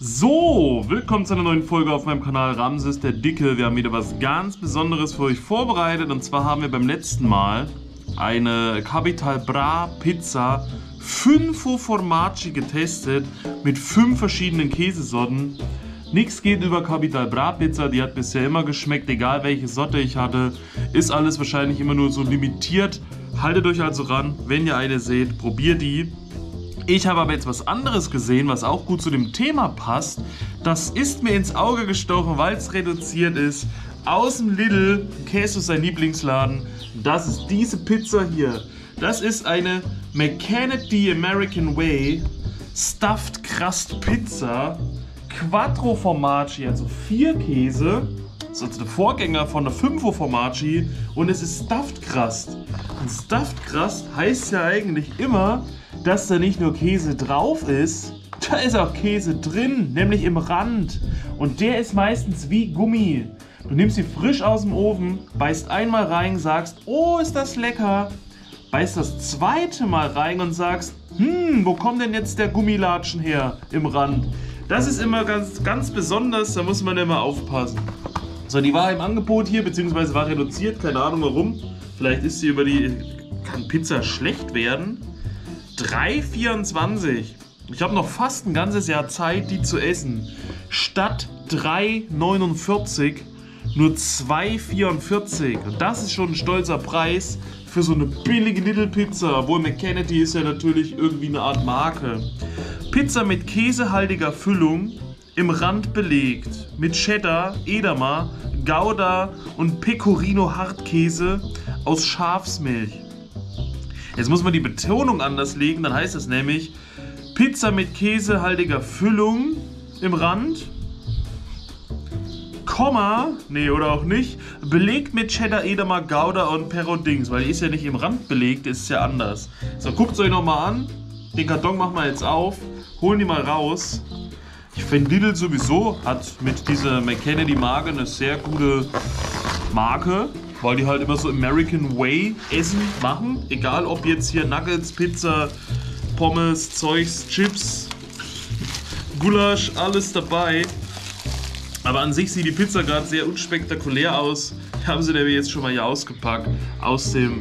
So, willkommen zu einer neuen Folge auf meinem Kanal Ramses der Dicke. Wir haben wieder was ganz Besonderes für euch vorbereitet und zwar haben wir beim letzten Mal eine Capital Bra Pizza 5 Formaggi getestet mit 5 verschiedenen Käsesorten. Nichts geht über Capital Bra Pizza, die hat bisher immer geschmeckt, egal welche Sorte ich hatte. Ist alles wahrscheinlich immer nur so limitiert. Haltet euch also ran, wenn ihr eine seht, probiert die. Ich habe aber jetzt was anderes gesehen, was auch gut zu dem Thema passt. Das ist mir ins Auge gestochen, weil es reduziert ist. Aus dem Lidl, Käse ist sein Lieblingsladen. Das ist diese Pizza hier. Das ist eine McKennedy American Way Stuffed Crust Pizza. Quattro Formaggi, also vier Käse. Das ist also der Vorgänger von der 5 Formaggi. Und es ist Stuffed Crust. Und Stuffed Crust heißt ja eigentlich immer, dass da nicht nur Käse drauf ist, da ist auch Käse drin, nämlich im Rand. Und der ist meistens wie Gummi. Du nimmst sie frisch aus dem Ofen, beißt einmal rein, sagst, oh, ist das lecker. Beißt das zweite Mal rein und sagst, hm, wo kommt denn jetzt der Gummilatschen her im Rand? Das ist immer ganz, ganz besonders, da muss man immer aufpassen. So, die war im Angebot hier, beziehungsweise war reduziert, keine Ahnung warum. Vielleicht ist sie über die, kann Pizza schlecht werden. 3,24. Ich habe noch fast ein ganzes Jahr Zeit, die zu essen. Statt 3,49 nur 2,44. Und das ist schon ein stolzer Preis für so eine billige Little Pizza. Obwohl McKennedy ist ja natürlich irgendwie eine Art Marke. Pizza mit käsehaltiger Füllung, im Rand belegt. Mit Cheddar, Edamer, Gouda und Pecorino Hartkäse aus Schafsmilch. Jetzt muss man die Betonung anders legen, dann heißt es nämlich Pizza mit käsehaltiger Füllung im Rand, Komma, nee oder auch nicht, belegt mit Cheddar, Edamer, Gouda und Perodings, weil die ist ja nicht im Rand belegt, ist ja anders. So, guckt es euch nochmal an, den Karton machen wir jetzt auf, holen die mal raus. Ich finde Lidl sowieso hat mit dieser McKennedy-Marke eine sehr gute Marke weil die halt immer so American Way Essen machen. Egal ob jetzt hier Nuggets, Pizza, Pommes, Zeugs, Chips, Gulasch, alles dabei. Aber an sich sieht die Pizza gerade sehr unspektakulär aus. Ich habe sie nämlich jetzt schon mal hier ausgepackt, aus dem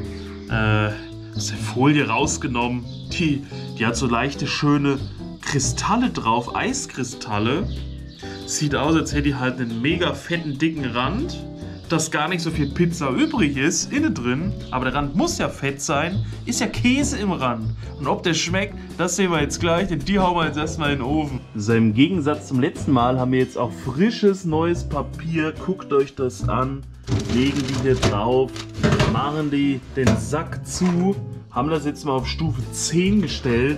äh, aus der Folie rausgenommen. Die, die hat so leichte, schöne Kristalle drauf, Eiskristalle. Sieht aus, als hätte die halt einen mega fetten, dicken Rand dass gar nicht so viel Pizza übrig ist, innen drin, aber der Rand muss ja fett sein, ist ja Käse im Rand. Und ob der schmeckt, das sehen wir jetzt gleich, denn die hauen wir jetzt erstmal in den Ofen. So, im Gegensatz zum letzten Mal haben wir jetzt auch frisches neues Papier. Guckt euch das an, legen die hier drauf, machen die den Sack zu, haben das jetzt mal auf Stufe 10 gestellt,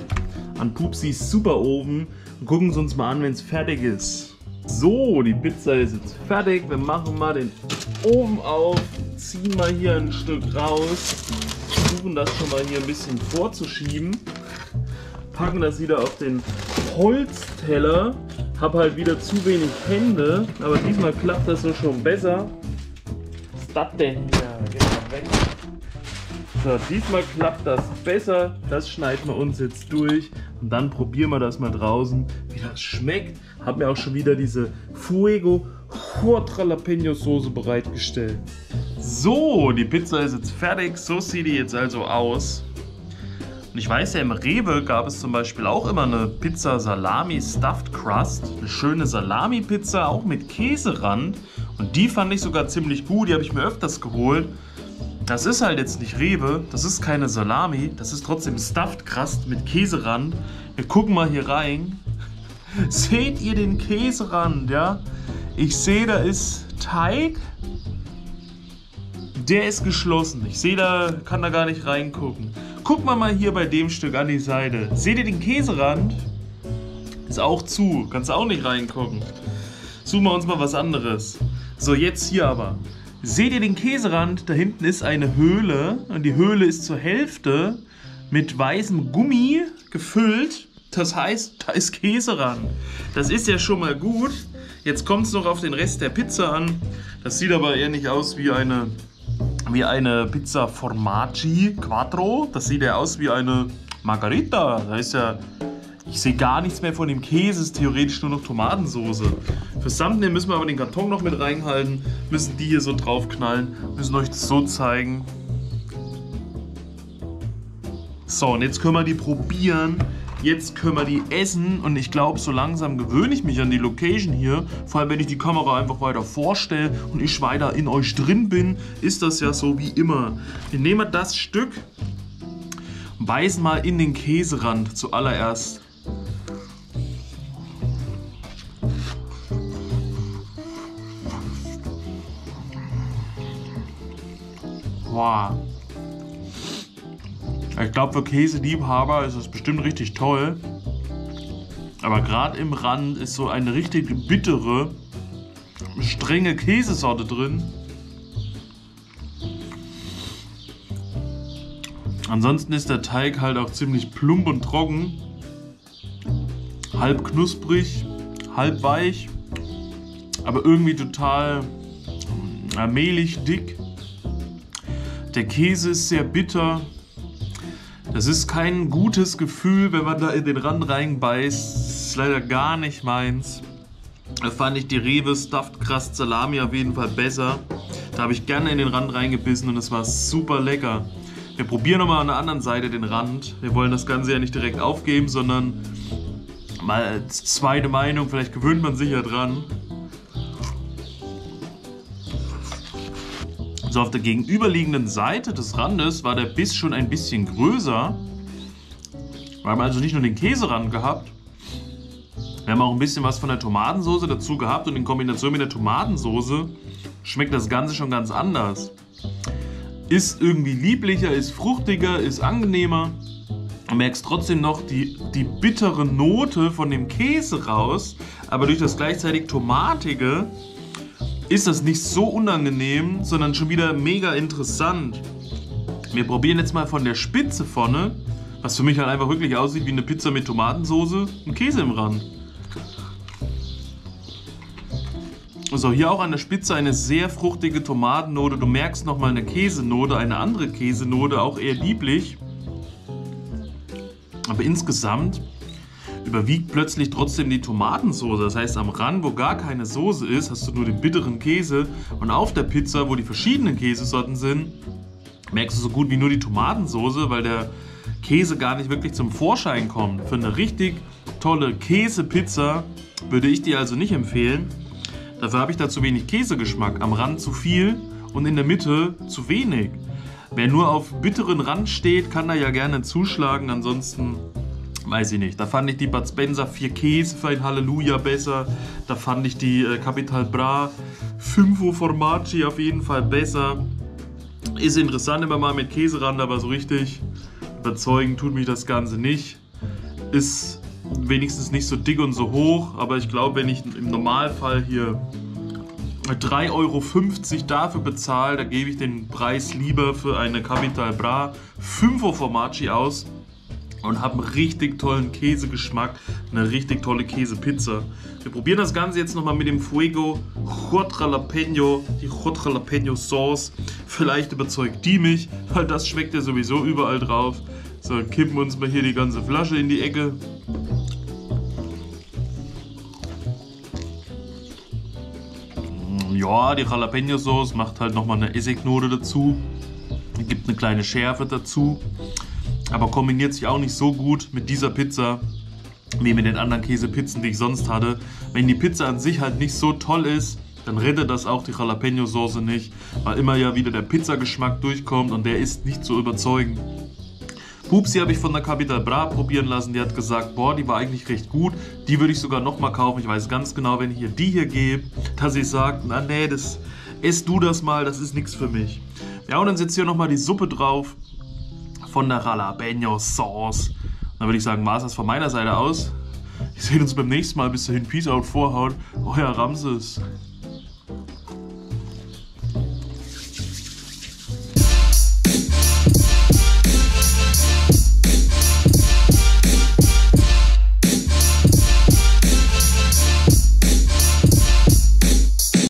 an Pupsis Superofen und gucken es uns mal an, wenn es fertig ist. So, die Pizza ist jetzt fertig. Wir machen mal den Ofen auf, ziehen mal hier ein Stück raus, versuchen das schon mal hier ein bisschen vorzuschieben, packen das wieder auf den Holzteller. Hab halt wieder zu wenig Hände, aber diesmal klappt das so schon besser. Was ist das denn hier? Geht mal weg. So, diesmal klappt das besser. Das schneiden wir uns jetzt durch. Und dann probieren wir das mal draußen, wie das schmeckt. Hab mir auch schon wieder diese Fuego Hot Jalapeno Soße bereitgestellt. So, die Pizza ist jetzt fertig. So sieht die jetzt also aus. Und ich weiß ja, im Rewe gab es zum Beispiel auch immer eine Pizza Salami Stuffed Crust. Eine schöne Salami-Pizza, auch mit Käserand. Und die fand ich sogar ziemlich gut. Die habe ich mir öfters geholt. Das ist halt jetzt nicht Rewe, das ist keine Salami, das ist trotzdem Stuffed Crust mit Käserand. Wir gucken mal hier rein. Seht ihr den Käserand, ja? Ich sehe, da ist Teig. Der ist geschlossen. Ich sehe, da kann da gar nicht reingucken. Guck mal mal hier bei dem Stück an die Seite. Seht ihr den Käserand? Ist auch zu. Kannst auch nicht reingucken. Suchen wir uns mal was anderes. So, jetzt hier aber. Seht ihr den Käserand? Da hinten ist eine Höhle und die Höhle ist zur Hälfte mit weißem Gummi gefüllt. Das heißt, da ist Käserand. Das ist ja schon mal gut. Jetzt kommt es noch auf den Rest der Pizza an. Das sieht aber eher nicht aus wie eine, wie eine Pizza Formaggi Quattro. Das sieht ja aus wie eine Margarita. Da ist ja Ich sehe gar nichts mehr von dem Käse, ist theoretisch nur noch Tomatensoße. Fürs Thumbnail müssen wir aber den Karton noch mit reinhalten, müssen die hier so draufknallen, müssen euch das so zeigen. So, und jetzt können wir die probieren. Jetzt können wir die essen und ich glaube, so langsam gewöhne ich mich an die Location hier. Vor allem, wenn ich die Kamera einfach weiter vorstelle und ich weiter in euch drin bin, ist das ja so wie immer. Wir nehmen das Stück, beißen mal in den Käserand zuallererst. Wow. Ich glaube, für Käseliebhaber ist es bestimmt richtig toll. Aber gerade im Rand ist so eine richtig bittere, strenge Käsesorte drin. Ansonsten ist der Teig halt auch ziemlich plump und trocken. Halb knusprig, halb weich, aber irgendwie total äh, mehlig, dick. Der Käse ist sehr bitter, das ist kein gutes Gefühl, wenn man da in den Rand reinbeißt. Das ist leider gar nicht meins. Da fand ich die Rewe Stuffed Crust Salami auf jeden Fall besser. Da habe ich gerne in den Rand reingebissen und es war super lecker. Wir probieren nochmal an der anderen Seite den Rand. Wir wollen das Ganze ja nicht direkt aufgeben, sondern mal als zweite Meinung. Vielleicht gewöhnt man sich ja dran. So, auf der gegenüberliegenden Seite des Randes war der Biss schon ein bisschen größer. Wir haben also nicht nur den Käserand gehabt, wir haben auch ein bisschen was von der Tomatensauce dazu gehabt und in Kombination mit der Tomatensauce schmeckt das Ganze schon ganz anders. Ist irgendwie lieblicher, ist fruchtiger, ist angenehmer. Du merkst trotzdem noch die, die bittere Note von dem Käse raus, aber durch das gleichzeitig Tomatige ist das nicht so unangenehm, sondern schon wieder mega interessant. Wir probieren jetzt mal von der Spitze vorne, was für mich halt einfach wirklich aussieht wie eine Pizza mit Tomatensauce und Käse im Rand. So, hier auch an der Spitze eine sehr fruchtige Tomatennote. Du merkst nochmal eine Käsenote, eine andere Käsenote, auch eher lieblich. Aber insgesamt überwiegt plötzlich trotzdem die Tomatensoße. Das heißt, am Rand, wo gar keine Soße ist, hast du nur den bitteren Käse. Und auf der Pizza, wo die verschiedenen Käsesorten sind, merkst du so gut wie nur die Tomatensoße, weil der Käse gar nicht wirklich zum Vorschein kommt. Für eine richtig tolle Käsepizza würde ich dir also nicht empfehlen. Dafür habe ich da zu wenig Käsegeschmack. Am Rand zu viel und in der Mitte zu wenig. Wer nur auf bitteren Rand steht, kann da ja gerne zuschlagen. Ansonsten weiß ich nicht. Da fand ich die Bud Spencer 4 Käse für ein Halleluja besser. Da fand ich die äh, Capital Bra 5 Formaggi auf jeden Fall besser. Ist interessant immer mal mit Käserand, aber so richtig überzeugen tut mich das Ganze nicht. Ist wenigstens nicht so dick und so hoch, aber ich glaube, wenn ich im Normalfall hier 3,50 Euro dafür bezahle, da gebe ich den Preis lieber für eine Capital Bra 5 Formaggi aus und habe einen richtig tollen Käsegeschmack, eine richtig tolle Käsepizza. Wir probieren das Ganze jetzt nochmal mit dem Fuego Hot Jalapeno, die Hot Jalapeno Sauce. Vielleicht überzeugt die mich, weil das schmeckt ja sowieso überall drauf. So, kippen wir uns mal hier die ganze Flasche in die Ecke. Ja, die Jalapeno Sauce macht halt nochmal eine Essignote dazu. Gibt eine kleine Schärfe dazu aber kombiniert sich auch nicht so gut mit dieser Pizza wie mit den anderen Käsepizzen, die ich sonst hatte. Wenn die Pizza an sich halt nicht so toll ist, dann rettet das auch die Jalapeno-Soße nicht, weil immer ja wieder der Pizzageschmack durchkommt und der ist nicht so überzeugend. Pupsi habe ich von der Capital Bra probieren lassen. Die hat gesagt, boah, die war eigentlich recht gut. Die würde ich sogar nochmal kaufen. Ich weiß ganz genau, wenn ich ihr die hier gebe, dass sie sagt, na nee, das, ess du das mal, das ist nichts für mich. Ja, und dann setzt hier nochmal die Suppe drauf von der Jalapeno Sauce. Dann würde ich sagen, war es das von meiner Seite aus. Wir sehen uns beim nächsten Mal. Bis dahin, Peace out, Vorhaut. Euer Ramses.